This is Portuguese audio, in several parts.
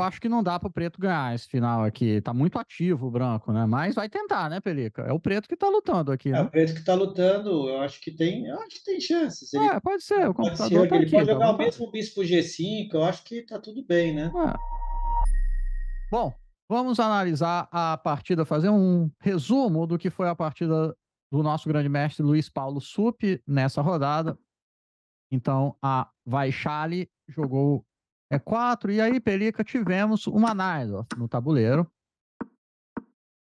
Eu acho que não dá pro preto ganhar esse final aqui. Tá muito ativo o branco, né? Mas vai tentar, né, Pelica? É o preto que tá lutando aqui. É né? o preto que tá lutando, eu acho que tem, eu acho que tem chances. Ele É, pode ser. O pode ser, tá ele aqui. pode tá jogar o mesmo bispo G5, eu acho que tá tudo bem, né? É. Bom, vamos analisar a partida, fazer um resumo do que foi a partida do nosso grande mestre Luiz Paulo Sup nessa rodada. Então, a Vaishali jogou E4, e aí, Pelica, tivemos uma Naidorf no tabuleiro.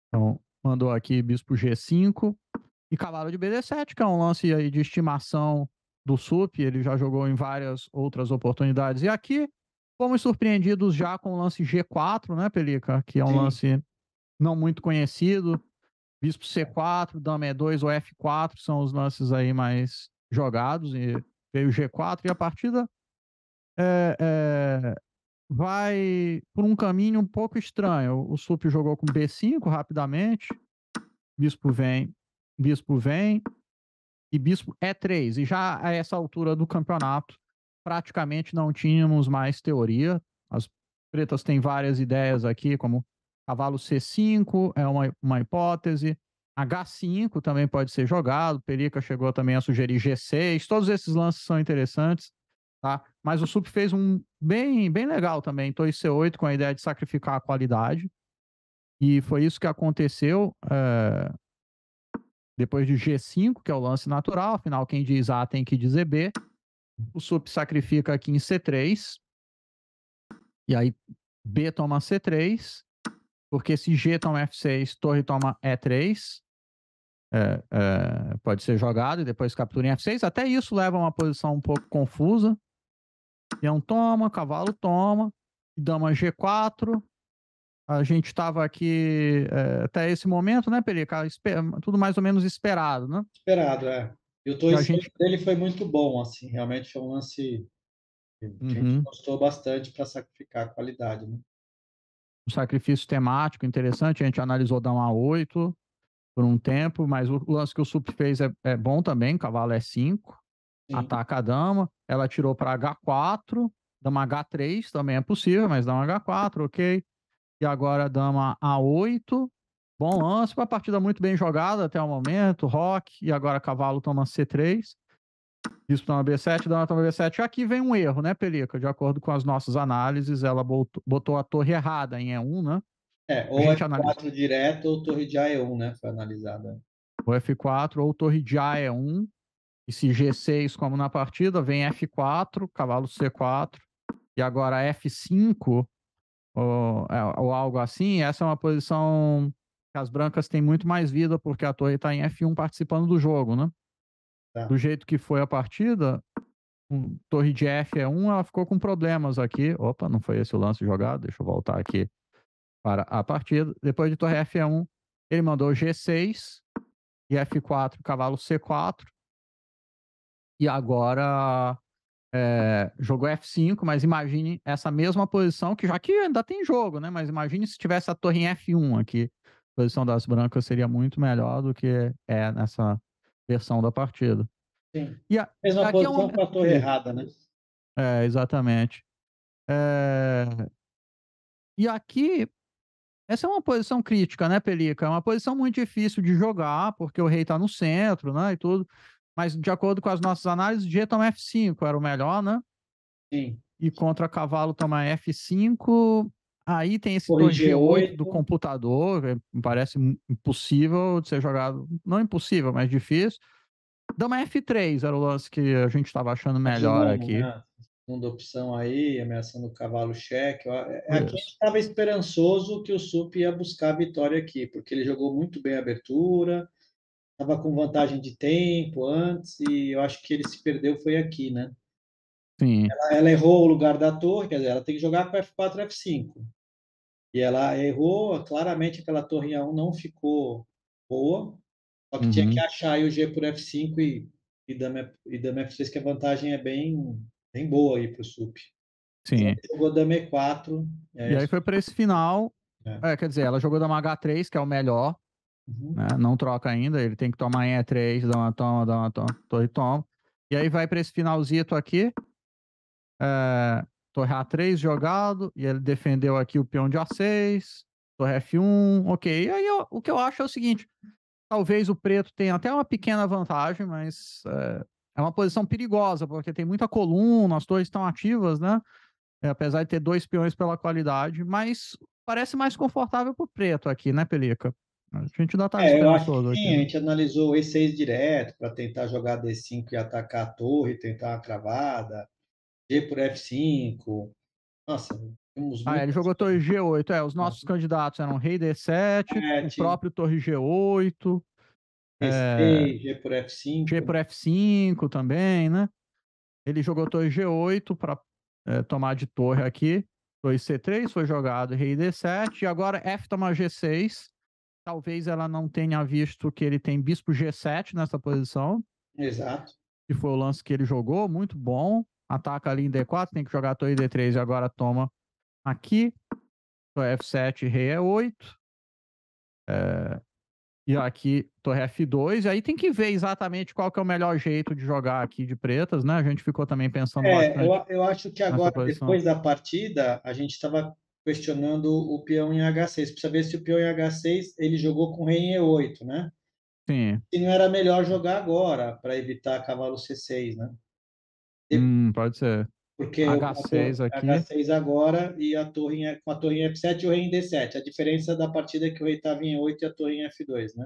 Então, mandou aqui Bispo G5 e Cavalo de BD7, que é um lance aí de estimação do Sup, ele já jogou em várias outras oportunidades. E aqui, fomos surpreendidos já com o lance G4, né, Pelica? Que é um Sim. lance não muito conhecido. Bispo C4, Dama E2 ou F4 são os lances aí mais jogados. E veio o G4 e a partida é, é, vai por um caminho um pouco estranho. O Sup jogou com B5 rapidamente. Bispo vem, Bispo vem e Bispo E3. E já a essa altura do campeonato, praticamente não tínhamos mais teoria. As pretas têm várias ideias aqui, como cavalo C5 é uma, uma hipótese. H5 também pode ser jogado. Perica chegou também a sugerir G6. Todos esses lances são interessantes, tá? Mas o Sup fez um bem, bem legal também. Torre C8 com a ideia de sacrificar a qualidade. E foi isso que aconteceu. eh, depois de G5, que é o lance natural, afinal, quem diz A tem que dizer B. O Sup sacrifica aqui em C3. E aí B toma C3. Porque se G toma F6, torre toma E3. É, é, pode ser jogado e depois captura em F6. Até isso leva a uma posição um pouco confusa. Peão toma, cavalo toma. Dama G4. A gente estava aqui é, até esse momento, né, Pelica? Tudo mais ou menos esperado, né? Esperado, é. E o E a torre gente- dele foi muito bom, assim, realmente foi um lance que a gente Uhum. gostou bastante para sacrificar a qualidade, né? um sacrifício temático interessante. A gente analisou Dama 8 por um tempo, mas o lance que o Sup fez é, é bom também. Cavalo E5, Sim. ataca a dama. Ela tirou para H4, Dama H3 também é possível, mas Dama H4, ok. E agora Dama A8. Bom lance, uma partida muito bem jogada até o momento. Rock, e agora Cavalo toma C3. Bispo toma B7, Dama toma B7. Aqui vem um erro, né, Pelica? De acordo com as nossas análises, ela botou, botou a torre errada em E1, né? É, ou gente F4 analisa. direto ou torre de A1, né? Foi analisada. O F4 ou torre de A é 1. E se G6, como na partida, vem F4, cavalo C4. E agora F5, ou, é, ou algo assim. Essa é uma posição que as brancas têm muito mais vida, porque a torre está em F1 participando do jogo, né? Tá. Do jeito que foi a partida, com torre de F é 1, ela ficou com problemas aqui. Opa, não foi esse o lance jogado. Deixa eu voltar aqui para a partida. Depois de torre F1, ele mandou G6 e F4, cavalo C4. E agora é, jogou F5, mas imagine essa mesma posição, que já que ainda tem jogo, né? Mas imagine se tivesse a torre em F1 aqui. A posição das brancas seria muito melhor do que é nessa versão da partida. Sim. E a- Mesma aqui é posição um- com a torre Sim. errada, né? É, exatamente. É, E aqui, essa é uma posição crítica, né, Pelica? É uma posição muito difícil de jogar, porque o rei tá no centro, né, e tudo. Mas, de acordo com as nossas análises, G toma F5 era o melhor, né? Sim. E contra cavalo toma F5. Aí tem esse Torre torre G8 G8. do computador, parece im- impossível de ser jogado. Não impossível, mas difícil. Dama F3 era o lance que a gente estava achando melhor Segundo, aqui. né? Segunda opção aí, ameaçando o cavalo cheque. ó. É- Aqui a gente Isso. estava esperançoso que o Sup ia buscar a vitória aqui, porque ele jogou muito bem a abertura, estava com vantagem de tempo antes, e eu acho que ele se perdeu foi aqui, né? Sim. Ela, ela errou o lugar da torre, quer dizer, ela tem que jogar com F4, F5. E ela errou, claramente aquela torre em A1 não ficou boa, só que tinha Uhum. que achar aí o G por F5 e, e, dama, e dama F6, que a vantagem é bem, bem boa aí para o Sup. Sim. Ela jogou dama E4. E aí foi para esse final. É. É, quer dizer, ela jogou dama H3, que é o melhor, Uhum. né? Não troca ainda, ele tem que tomar em E3, dá uma toma, dá uma toma, torre toma. E aí vai para esse finalzito aqui. É, torre A3 jogado, e ele defendeu aqui o peão de A6, torre F1, ok. E aí eu, o que eu acho é o seguinte, talvez o preto tenha até uma pequena vantagem, mas é, é uma posição perigosa, porque tem muita coluna, as torres estão ativas, né? É, apesar de ter dois peões pela qualidade, mas parece mais confortável para o preto aqui, né, Pelica? A gente ainda tá é, eu acho que sim, aqui. a gente analisou o E6 direto para tentar jogar D5 e atacar a torre, tentar uma cravada, G por F5. Nossa, temos Ah, ele jogou torre G8, é, os nossos candidatos eram rei D7, é, o próprio torre G8. É, G por F5. G por F5 também, né? Ele jogou torre G8 para é, tomar de torre aqui. Torre C3 foi jogado rei D7 e agora F toma G6 Talvez ela não tenha visto que ele tem bispo G7 nessa posição. Exato. Que foi o lance que ele jogou, muito bom. Ataca ali em D4, tem que jogar torre D3 e agora toma aqui. Torre F7, rei E8. É... E aqui, torre F2. E aí tem que ver exatamente qual que é o melhor jeito de jogar aqui de pretas, né? A gente ficou também pensando é. Eu, eu acho que agora, depois da partida, a gente estava questionando o peão em H6. Precisa ver se o peão em H6 ele jogou com rei em E8, né? Sim. Se não era melhor jogar agora para evitar cavalo C6, né? Hum, pode ser. Porque H6 o, aqui. H6 agora e a torre em, com a torre em F7 e o rei em D7. A diferença da partida é que o rei estava em E8 e a torre em F2, né?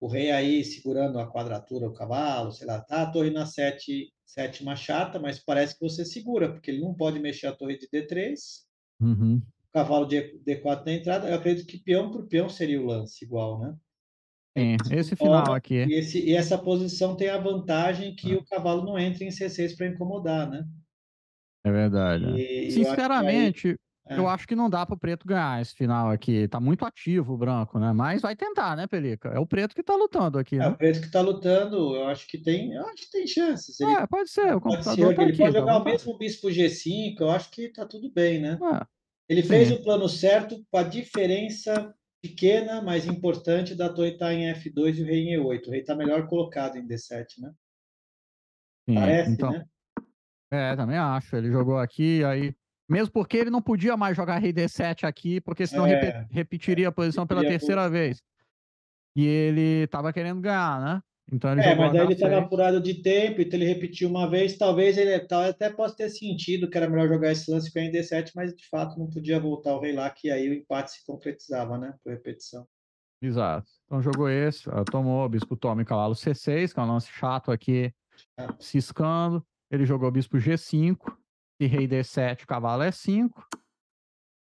O rei aí segurando a quadratura, o cavalo, sei lá, tá a torre na 7, sétima chata, mas parece que você segura, porque ele não pode mexer a torre de D3 Uhum. Cavalo de D4 na entrada. Eu acredito que peão por peão seria o lance igual, né? Sim, esse final aqui. E, esse, e, essa posição tem a vantagem que ah. o cavalo não entra em C6 para incomodar, né? É verdade. E, Sinceramente, é. Eu acho que não dá para o preto ganhar esse final aqui. Tá muito ativo o branco, né? Mas vai tentar, né, Pelica? É o preto que tá lutando aqui. É né? o preto que tá lutando. Eu acho que tem, eu acho que tem chances. Ele, é, pode ser. O computador pode ser, tá ele aqui, pode jogar tá o mesmo bispo G5. Eu acho que tá tudo bem, né? É, ele fez sim. o plano certo com a diferença pequena, mas importante da torre estar tá em F2 e o rei em E8. O rei está melhor colocado em D7, né? Sim, Parece, então, né? É, também acho. Ele jogou aqui, aí mesmo porque ele não podia mais jogar rei D7 aqui, porque senão é, repetiria a posição pela terceira por... vez. E ele estava querendo ganhar, né? Então ele é, mas daí ele estava apurado de tempo, então ele repetiu uma vez. Talvez ele até possa ter sentido que era melhor jogar esse lance com a D7, mas de fato não podia voltar o rei lá, que aí o empate se concretizava, né? Por repetição. Exato. Então jogou esse, tomou o bispo toma e cavalo C6, que é um lance chato aqui, ciscando. Ele jogou o bispo G5, se rei D7, cavalo E5.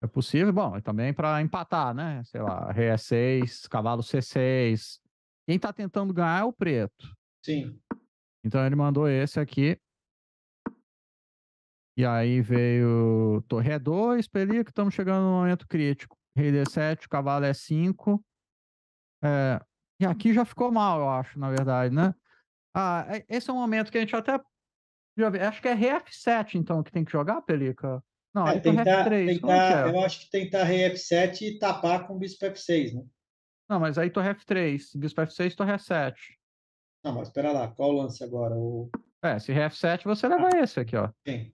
É possível, bom, também para empatar, né? Sei lá, rei E6, cavalo C6. Quem tá tentando ganhar é o preto. Sim. Então ele mandou esse aqui. E aí veio torre E2, pelico, estamos chegando no momento crítico. Rei D7, cavalo E5. É, e aqui já ficou mal, eu acho, na verdade, né? Ah, é, esse é um momento que a gente até Acho que é RF7, então, que tem que jogar, Pelica? Não, é, tentar, F3. Tentar, é? Eu acho que tentar RF7 e tapar com bispo F6, né? Não, mas aí torre F3, bispo F6, torre F7. Não, mas espera lá, qual o lance agora? O... É, se F7 você leva ah, esse aqui, ó. Sim.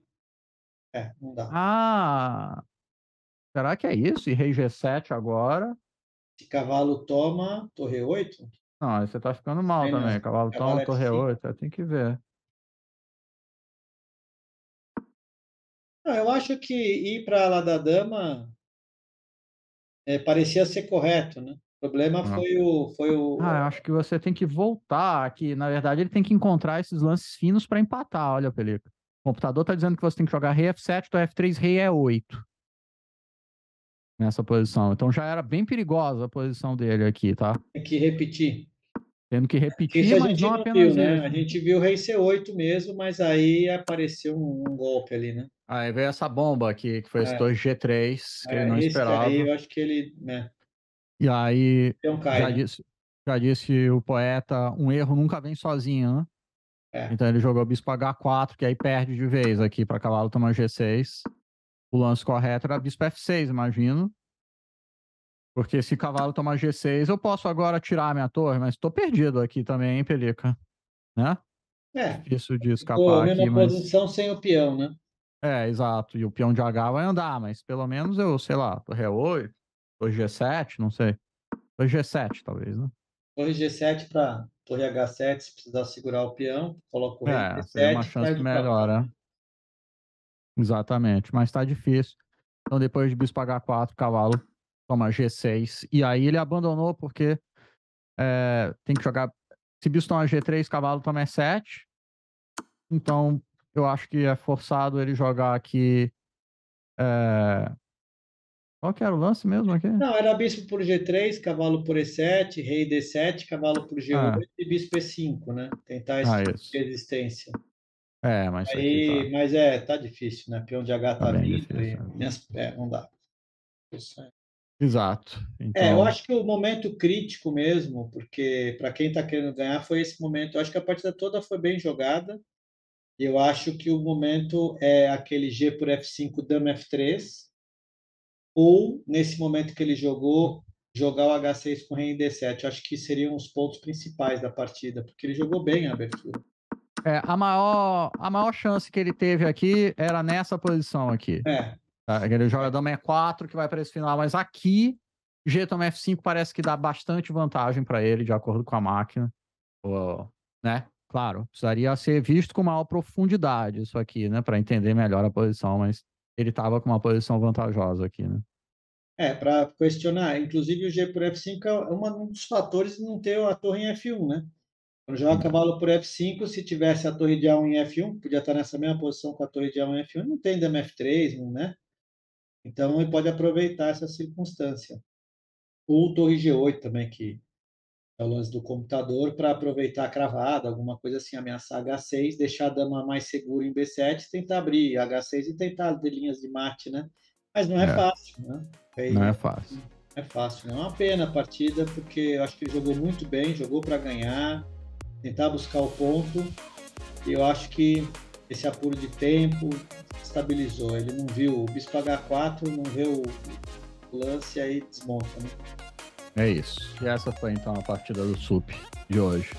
É, não dá. Ah! Será que é isso? E rei G7 agora? Se cavalo toma, torre 8? Não, aí você tá ficando mal também. Cavalo, cavalo toma, torre 8, tem que ver. Eu acho que ir para lá da dama é, parecia ser correto, né? O problema ah. foi o, foi o. Ah, eu acho que você tem que voltar aqui. Na verdade, ele tem que encontrar esses lances finos para empatar. Olha, Pelica. O computador está dizendo que você tem que jogar rei F7, então F3, rei E8. Nessa posição. Então já era bem perigosa a posição dele aqui, tá? Tem que repetir. Tendo que repetir, Isso mas não, não apenas viu, né? A gente viu o rei C8 mesmo, mas aí apareceu um, um golpe ali, né? Aí veio essa bomba aqui, que foi esse é. torre G3, que é, ele não esperava. Aí eu acho que ele, né? E aí, cai, já, né? disse, já disse o poeta, um erro nunca vem sozinho, né? É. Então ele jogou bispo H4, que aí perde de vez aqui para cavalo tomar G6. O lance correto era bispo F6, imagino. Porque se cavalo tomar G6, eu posso agora tirar a minha torre, mas estou perdido aqui também, hein, Pelica? Né? É. Difícil de escapar aqui, mas... posição sem o peão, né? É, exato. E o peão de H vai andar, mas pelo menos eu, sei lá, torre 8, torre G7, não sei. Torre G7, talvez, né? Torre G7 para torre H7, se precisar segurar o peão, coloca o rei É, G7. seria uma chance melhor, né? Exatamente, mas tá difícil. Então depois de bispo H4, cavalo toma G6. E aí ele abandonou porque é, tem que jogar. Se bispo toma G3, cavalo toma E7. Então eu acho que é forçado ele jogar aqui. É... Qual que era o lance mesmo aqui? Não, era bispo por G3, cavalo por E7, rei D7, cavalo por G8 ah. e bispo E5, né? Tentar ah, tipo resistência. É, mas aí, tá... mas é, tá difícil, né? Peão de H tá, tá vindo difícil, e... né? é, não dá. Exato. Então... É, eu acho que o momento crítico mesmo, porque para quem está querendo ganhar foi esse momento. Eu acho que a partida toda foi bem jogada. Eu acho que o momento é aquele G por F5, dama F3, ou nesse momento que ele jogou, jogar o H6 com rei em D7. Eu acho que seriam os pontos principais da partida, porque ele jogou bem a abertura. É, a maior, a maior chance que ele teve aqui era nessa posição aqui. É. Ele joga dama E4 que vai para esse final, mas aqui G toma F5 parece que dá bastante vantagem para ele, de acordo com a máquina. Ou, né? Claro, precisaria ser visto com maior profundidade isso aqui, né? Para entender melhor a posição, mas ele estava com uma posição vantajosa aqui, né? É, para questionar. Inclusive, o G por F5 é um dos fatores de não ter a torre em F1, né? Quando joga cavalo por F5, se tivesse a torre de A1 em F1, podia estar nessa mesma posição com a torre de A1 em F1, não tem dama F3, né? Então, ele pode aproveitar essa circunstância. Ou torre G8 também, que é o lance do computador, para aproveitar a cravada, alguma coisa assim, ameaçar H6, deixar a dama mais segura em B7, tentar abrir H6 e tentar de linhas de mate, né? Mas não é, é. fácil, né? Não é fácil. Não é fácil, não é uma pena a partida, porque eu acho que ele jogou muito bem, jogou para ganhar, tentar buscar o ponto. E eu acho que esse apuro de tempo estabilizou. Ele não viu o bispo H4, não viu o lance aí desmonta, né? É isso. E essa foi então a partida do SUP de hoje.